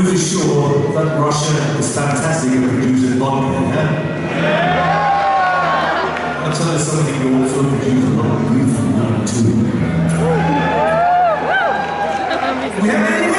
I'm pretty sure that Russia is fantastic at producing vodka, yeah? I'm sure you something you also produce a lot of beautiful wine too. We have